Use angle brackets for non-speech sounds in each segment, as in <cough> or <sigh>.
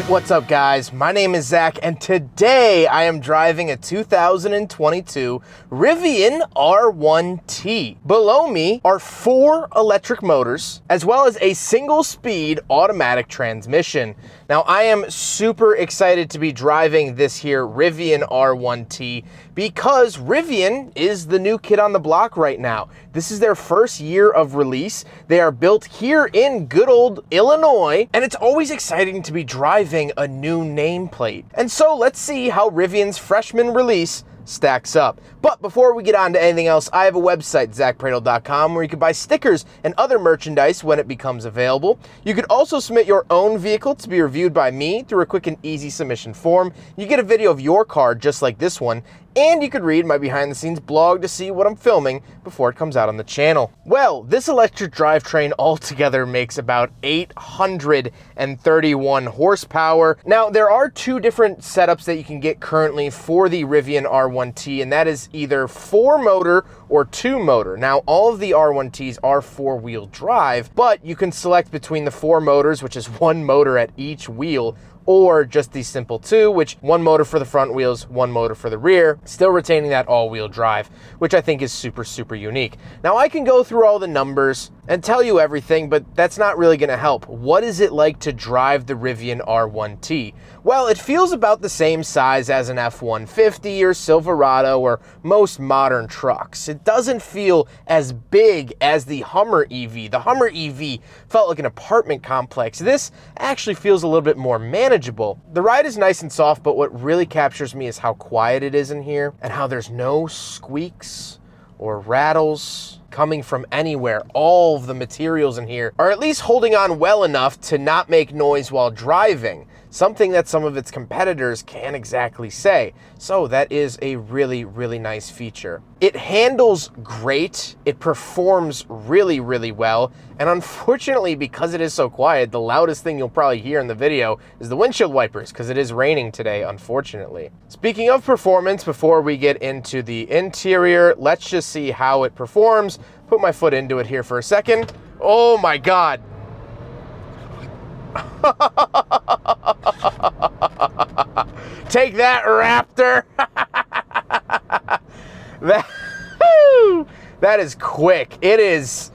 right, what's up guys? My name is Zack and today I am driving a 2022 Rivian R1T. Below me are four electric motors as well as a single speed automatic transmission. Now I am super excited to be driving this here Rivian R1T because Rivian is the new kid on the block right now. This is their first year of release. They are built here in good old Illinois and it's always exciting to be driving a new nameplate. And so let's see how Rivian's freshman release stacks up. But before we get on to anything else, I have a website, zackpradel.com, where you can buy stickers and other merchandise when it becomes available. You could also submit your own vehicle to be reviewed by me through a quick and easy submission form. You get a video of your car just like this one, and you could read my behind the scenes blog to see what I'm filming before it comes out on the channel. Well, this electric drivetrain altogether makes about 831 horsepower. Now, there are two different setups that you can get currently for the Rivian R1T, and that is either four motor or two motor. Now, all of the R1Ts are four wheel drive, but you can select between the four motors, which is one motor at each wheel, or just the simple two, which one motor for the front wheels, one motor for the rear, still retaining that all-wheel drive, which I think is super, super unique. Now I can go through all the numbers and tell you everything, but that's not really gonna help. What is it like to drive the Rivian R1T? Well, it feels about the same size as an F-150 or Silverado or most modern trucks. It doesn't feel as big as the Hummer EV. The Hummer EV felt like an apartment complex. This actually feels a little bit more manageable. The ride is nice and soft, but what really captures me is how quiet it is in here and how there's no squeaks or rattles coming from anywhere. All of the materials in here are at least holding on well enough to not make noise while driving something that some of its competitors can't exactly say. So that is a really, really nice feature. It handles great, it performs really, really well, and unfortunately, because it is so quiet, the loudest thing you'll probably hear in the video is the windshield wipers, because it is raining today, unfortunately. Speaking of performance, before we get into the interior, let's just see how it performs. Put my foot into it here for a second. Oh my God. <laughs> Take that, Raptor. <laughs> that, <laughs> that is quick. It is,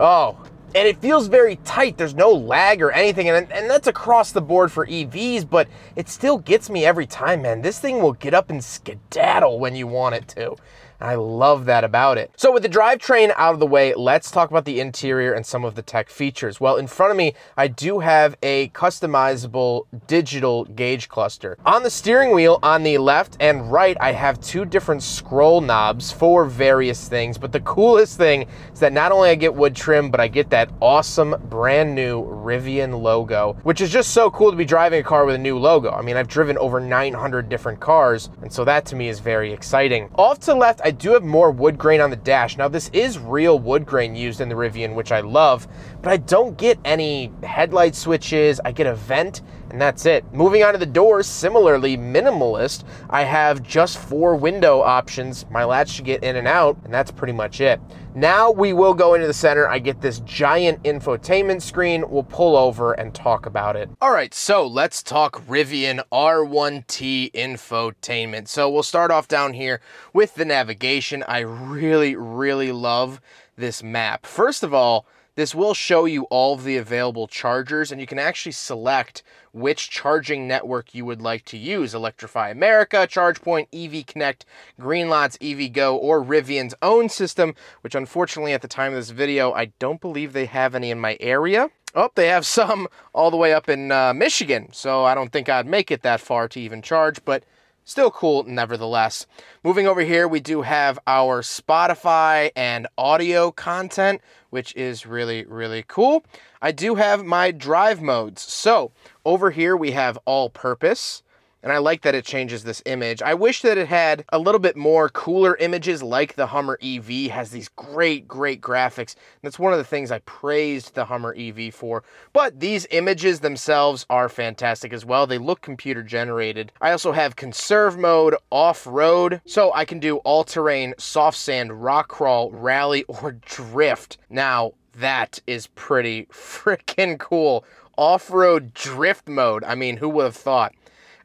oh, and it feels very tight. There's no lag or anything, and, and that's across the board for EVs, but it still gets me every time, man. This thing will get up and skedaddle when you want it to. I love that about it. So with the drivetrain out of the way, let's talk about the interior and some of the tech features. Well, in front of me, I do have a customizable digital gauge cluster. On the steering wheel on the left and right, I have two different scroll knobs for various things. But the coolest thing is that not only I get wood trim, but I get that awesome brand new Rivian logo, which is just so cool to be driving a car with a new logo. I mean, I've driven over 900 different cars, and so that to me is very exciting. Off to left, I do have more wood grain on the dash. Now this is real wood grain used in the Rivian, which I love, but I don't get any headlight switches. I get a vent and that's it. Moving on to the doors, similarly minimalist. I have just four window options, my latch to get in and out, and that's pretty much it. Now we will go into the center. I get this giant infotainment screen. We'll pull over and talk about it. All right, so let's talk Rivian R1T infotainment. So we'll start off down here with the navigation. I really, really love this map. First of all, this will show you all of the available chargers and you can actually select which charging network you would like to use. Electrify America, ChargePoint, EV Connect, Greenlots, EVgo, or Rivian's own system, which unfortunately at the time of this video, I don't believe they have any in my area. Oh, they have <laughs> some all the way up in uh, Michigan, so I don't think I'd make it that far to even charge, but Still cool, nevertheless. Moving over here, we do have our Spotify and audio content, which is really, really cool. I do have my drive modes. So over here, we have all purpose and I like that it changes this image. I wish that it had a little bit more cooler images like the Hummer EV has these great, great graphics. That's one of the things I praised the Hummer EV for. But these images themselves are fantastic as well. They look computer generated. I also have conserve mode, off-road, so I can do all-terrain, soft sand, rock crawl, rally, <laughs> or drift. Now, that is pretty <laughs> freaking cool off-road drift mode. I mean, who would have thought?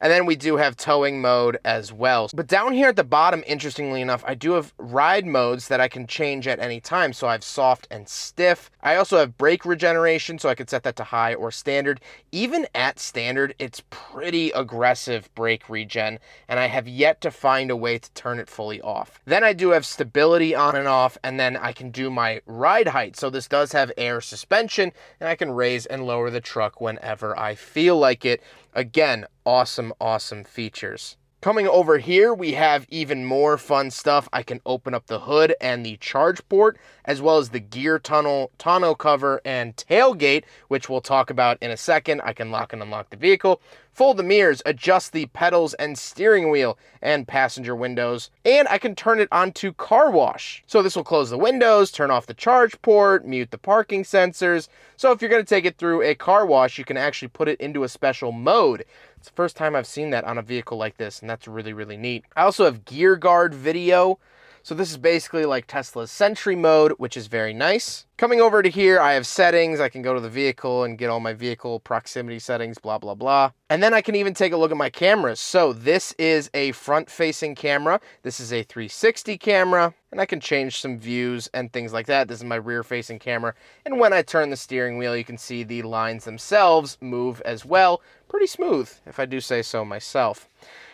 And then we do have towing mode as well. But down here at the bottom, interestingly enough, I do have ride modes that I can change at any time. So I have soft and stiff. I also have brake regeneration, so I could set that to high or standard. Even at standard, it's pretty aggressive brake regen, and I have yet to find a way to turn it fully off. Then I do have stability on and off, and then I can do my ride height. So this does have air suspension, and I can raise and lower the truck whenever I feel like it. Again, awesome, awesome features. Coming over here, we have even more fun stuff. I can open up the hood and the charge port, as well as the gear tunnel, tonneau cover, and tailgate, which we'll talk about in a second. I can lock and unlock the vehicle, fold the mirrors, adjust the pedals and steering wheel and passenger windows, and I can turn it onto car wash. So this will close the windows, turn off the charge port, mute the parking sensors. So if you're gonna take it through a car wash, you can actually put it into a special mode. It's the first time I've seen that on a vehicle like this, and that's really, really neat. I also have gear guard video. So this is basically like Tesla's Sentry mode, which is very nice. Coming over to here, I have settings. I can go to the vehicle and get all my vehicle proximity settings, blah, blah, blah. And then I can even take a look at my cameras. So this is a front-facing camera. This is a 360 camera, and I can change some views and things like that. This is my rear-facing camera. And when I turn the steering wheel, you can see the lines themselves move as well, pretty smooth, if I do say so myself.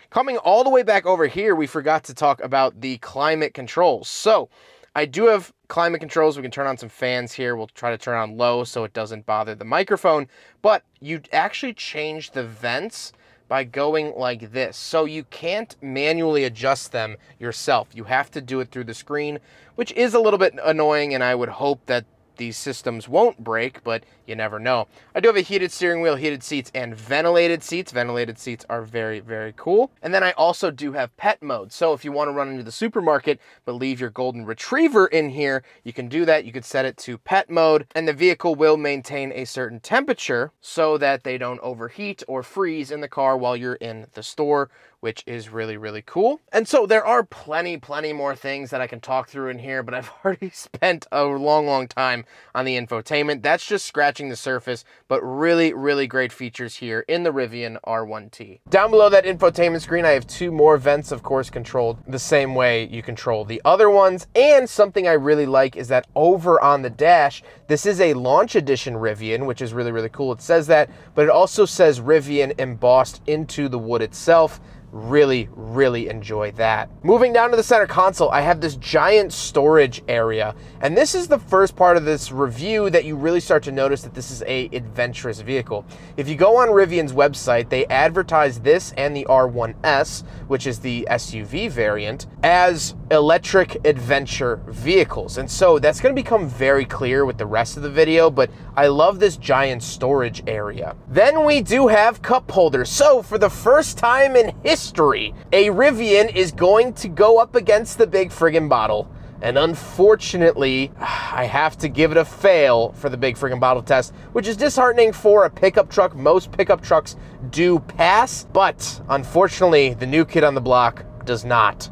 Coming all the way back over here, we forgot to talk about the climate controls. So I do have climate controls. We can turn on some fans here. We'll try to turn on low so it doesn't bother the microphone. But you actually change the vents by going like this. So you can't manually adjust them yourself. You have to do it through the screen, which is a little bit annoying and I would hope that these systems won't break, but you never know. I do have a heated steering wheel, heated seats, and ventilated seats. Ventilated seats are very, very cool. And then I also do have pet mode. So if you want to run into the supermarket, but leave your golden retriever in here, you can do that. You could set it to pet mode, and the vehicle will maintain a certain temperature so that they don't overheat or freeze in the car while you're in the store, which is really, really cool. And so there are plenty, plenty more things that I can talk through in here, but I've <laughs> already spent a long, long time on the infotainment. That's just scratching the surface, but really, really great features here in the Rivian R1T. Down below that infotainment screen, I have two more vents, of course, controlled the same way you control the other ones. And something I really like is that over on the dash, this is a launch edition Rivian, which is really, really cool. It says that, but it also says Rivian embossed into the wood itself really, really enjoy that. Moving down to the center console, I have this giant storage area. And this is the first part of this review that you really start to notice that this is a adventurous vehicle. If you go on Rivian's website, they advertise this and the R1S, which is the SUV variant, as electric adventure vehicles. And so that's gonna become very clear with the rest of the video, but I love this giant storage area. Then we do have cup holders. So for the first time in history, history. A Rivian is going to go up against the big friggin' bottle. And unfortunately, <sighs> I have to give it a fail for the big friggin' bottle test, which is disheartening for a pickup truck. Most pickup trucks do pass, but unfortunately, the new kid on the block does not.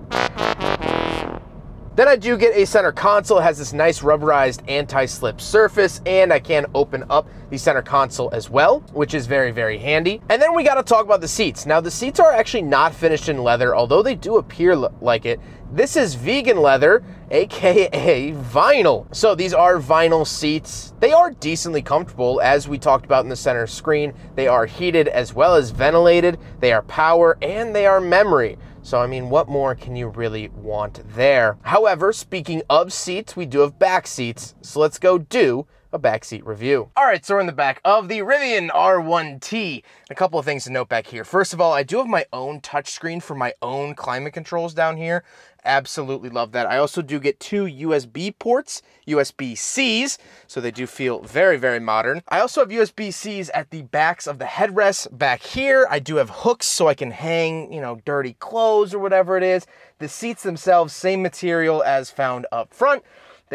Then I do get a center console. It has this nice rubberized anti-slip surface, and I can open up the center console as well, which is very, very handy. And then we got to talk about the seats. Now, the seats are actually not finished in leather, although they do appear like it. This is vegan leather, aka vinyl. So these are vinyl seats. They are decently comfortable, as we talked about in the center screen. They are heated as well as ventilated. They are power and they are memory. So, I mean, what more can you really want there? However, speaking of seats, we do have back seats. So let's go do a backseat review. All right, so we're in the back of the Rivian R1T. A couple of things to note back here. First of all, I do have my own touchscreen for my own climate controls down here. Absolutely love that. I also do get two USB ports, USB-Cs, so they do feel very, very modern. I also have USB-Cs at the backs of the headrests back here. I do have hooks so I can hang, you know, dirty clothes or whatever it is. The seats themselves, same material as found up front.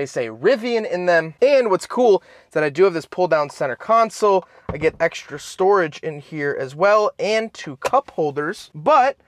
They say Rivian in them. And what's cool is that I do have this pull down center console. I get extra storage in here as well and two cup holders, but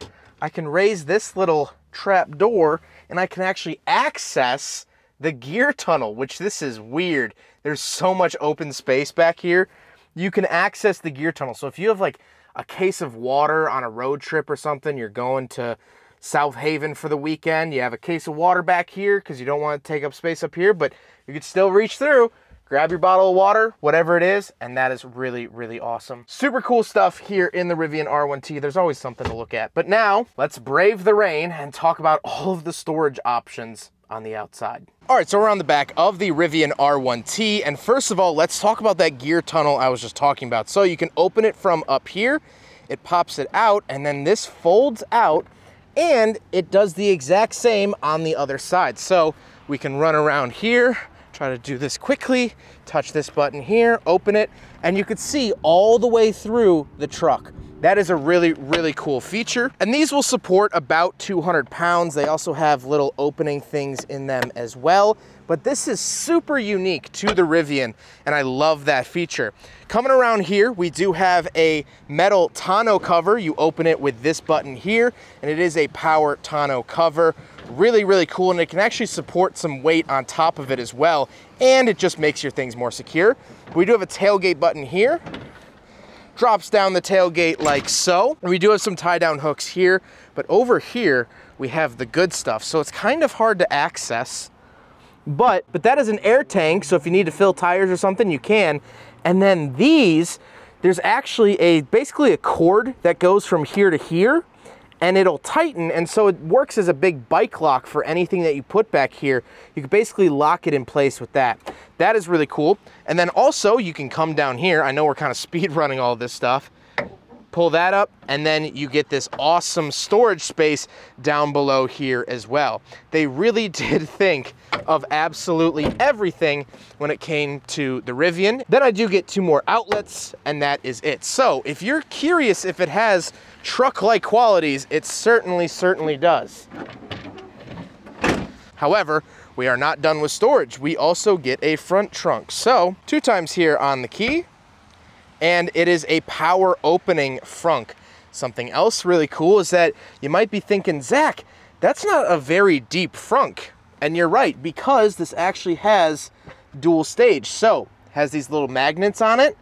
I can raise this little trap door and I can actually access the gear tunnel, which this is weird. There's so much open space back here. you can access the gear tunnel. So if you have like a case of water on a road trip or something, you're going to South Haven for the weekend, you have a case of water back here because you don't want to take up space up here, but you could still reach through grab your bottle of water, whatever it is, and that is really, really awesome. Super cool stuff here in the Rivian R1T. There's always something to look at. But now, let's brave the rain and talk about <laughs> all of the storage options on the outside. All right, so we're on the back of the Rivian R1T, and first of all, let's talk about that gear tunnel I was just talking about. So you can open it from up here, it pops it out, and then this folds out, and it does the exact same on the other side. So we can run around here, try to do this quickly, touch this button here, open it, and you could see all the way through the truck. That is a really, really cool feature. And these will support about 200 pounds. They also have little opening things in them as well. But this is super unique to the Rivian, and I love that feature. Coming around here, we do have a metal tonneau cover. You open it with this button here, and it is a power tonneau cover really, really cool. And it can actually support some weight on top of it as well. And it just makes your things more secure. We do have a tailgate button here. Drops down the tailgate like so. We do have some tie down hooks here, but over here we have the good stuff. So it's kind of hard to access, but, but that is an air tank. So if you need to fill tires or something, you can. And then these, there's actually a, basically a cord that goes from here to here and it'll tighten and so it works as a big bike lock for anything that you put back here. You can basically lock it in place with that. That is really cool. And then also you can come down here. I know we're kind of <laughs> speed running all this stuff pull that up, and then you get this awesome storage space down below here as well. They really <laughs> did think of absolutely everything when it came to the Rivian. Then I do get two more outlets, and that is it. So if you're curious if it has truck-like qualities, it certainly, certainly does. However, we are not done with storage. We also get a front trunk. So two times here on the key, and it is a power opening frunk. Something else really cool is that you might be thinking, Zack, that's not a very deep frunk. And you're right, because this actually has dual stage. So, has these little magnets on it.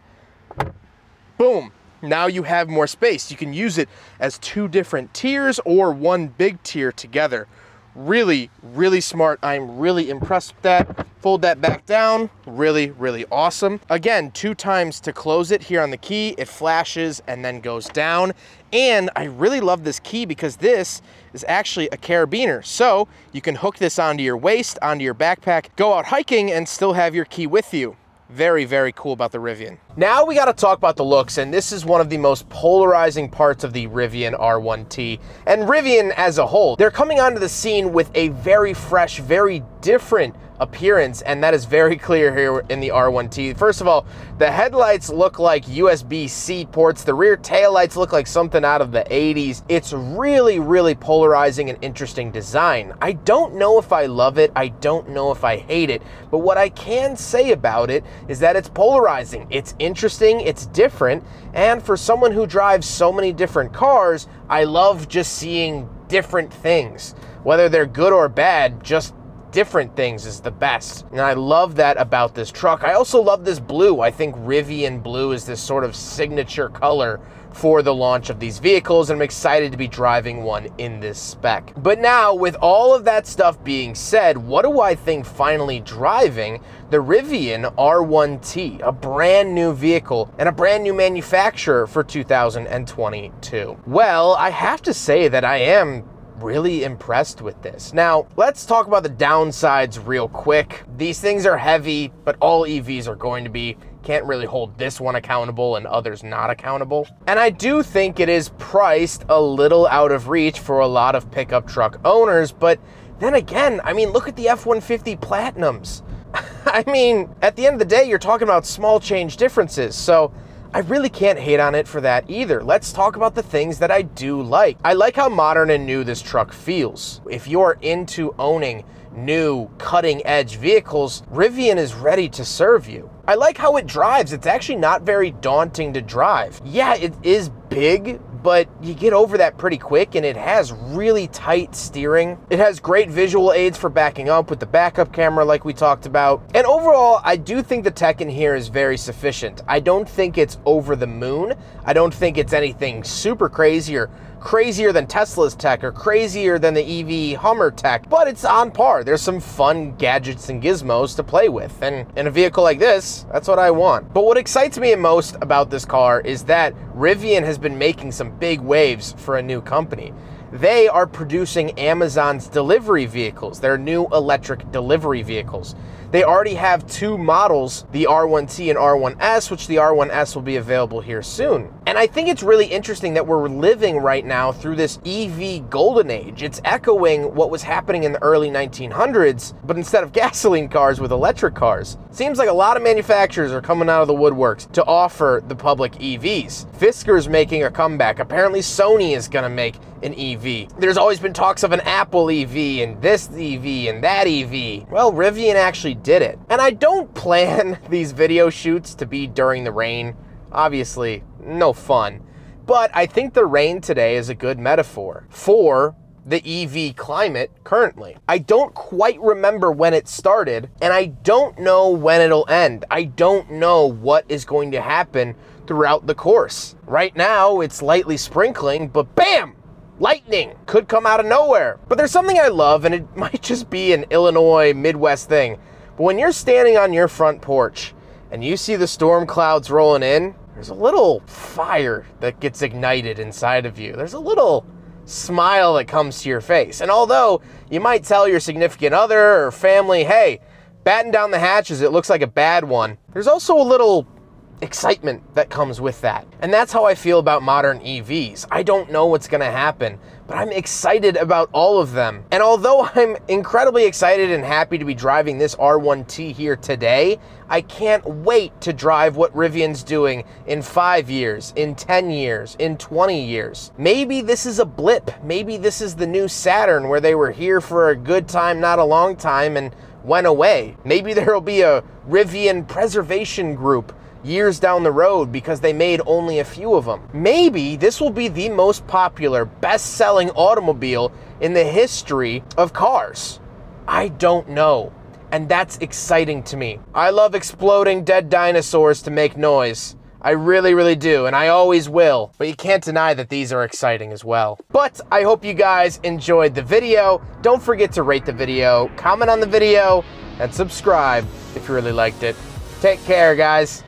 Boom, now you have more space. You can use it as two different tiers or one big tier together. Really, really smart. I'm really impressed with that. Fold that back down. Really, really awesome. Again, two times to close it here on the key. It flashes and then goes down. And I really love this key because this is actually a carabiner. So you can hook this onto your waist, onto your backpack, go out hiking and still have your key with you. Very, very cool about the Rivian. Now we got to talk about the looks, and this is one of the most polarizing parts of the Rivian R1T and Rivian as a whole. They're coming onto the scene with a very fresh, very different appearance, and that is very <laughs> clear here in the R1T. First of all, the headlights look like USB-C ports. The rear taillights look like something out of the 80s. It's really, really polarizing and interesting design. I don't know if I love it. I don't know if I hate it. But what I can say about it is that it's polarizing. It's interesting. It's different. And for someone who drives so many different cars, I love just seeing different things. Whether they're good or bad, just different things is the best. And I love that about this truck. I also love this blue. I think Rivian blue is this sort of signature color for the launch of these vehicles, and I'm excited to be driving one in this spec. But now, with all of that stuff being said, what do I think finally driving the Rivian R1T, a brand new vehicle and a brand new manufacturer for 2022? Well, I have to say that I am really impressed with this. Now, let's talk about the downsides real quick. These things are heavy, but all EVs are going to be. Can't really hold this one accountable and others not accountable. And I do think it is priced a little out of reach for a lot of pickup truck owners, but then again, I mean, look at the F-150 Platinums. <laughs> I mean, at the end of the day, you're talking about small change differences. So I really can't hate on it for that either. Let's talk about the things that I do like. I like how modern and new this truck feels. If you're into owning new cutting edge vehicles, Rivian is ready to serve you. I like how it drives. It's actually not very daunting to drive. Yeah, it is big, but you get over that pretty quick and it has really tight steering. It has great visual aids for backing up with the backup camera like we talked about. And overall, I do think the tech in here is very sufficient. I don't think it's over the moon. I don't think it's anything super crazy or crazier than Tesla's tech or crazier than the EV Hummer tech, but it's on par. There's some fun gadgets and gizmos to play with. And in a vehicle like this, that's what I want. But what excites me most about this car is that Rivian has been making some big waves for a new company they are producing Amazon's delivery vehicles, their new electric delivery vehicles. They already have two models, the R1T and R1S, which the R1S will be available here soon. And I think it's really interesting that we're living right now through this EV golden age. It's echoing what was happening in the early 1900s, but instead of <laughs> gasoline cars with electric cars. Seems like a lot of manufacturers are coming out of the woodworks to offer the public EVs. Fisker's making a comeback. Apparently Sony is going to make an EV. There's always been talks of an Apple EV and this EV and that EV. Well, Rivian actually did it. And I don't <laughs> plan these video shoots to be during the rain. Obviously, no fun. But I think the rain today is a good metaphor for the EV climate currently. I don't quite remember when it started, and I don't know when it'll end. I don't know what is going to happen throughout the course. Right now, it's lightly sprinkling, but bam! Lightning could come out of nowhere. But there's something I love, and it <laughs> might just be an Illinois Midwest thing. When you're standing on your front porch and you see the storm clouds rolling in, there's a little fire that gets ignited inside of you. There's a little smile that comes to your face. And although you might tell your significant other or family, hey, batten down the hatches, it looks like a bad one, there's also a little excitement that comes with that. And that's how I feel about modern EVs. I don't know what's going to happen, but I'm excited about all of them. And although <laughs> I'm incredibly excited and happy to be driving this R1T here today, I can't wait to drive what Rivian's doing in five years, in 10 years, in 20 years. Maybe this is a blip. Maybe this is the new Saturn where they were here for a good time, not a long time, and went away. Maybe <laughs> there will be a Rivian preservation group years down the road because they made only a few of them. Maybe this will be the most popular, best selling automobile in the history of cars. I don't know. And that's exciting to me. I love exploding dead dinosaurs to make noise. I really, really do, and I always will. But you can't deny that these are exciting as well. But I hope you guys enjoyed the video. Don't forget to rate the video, comment on the video, and subscribe if you really liked it. Take care, guys.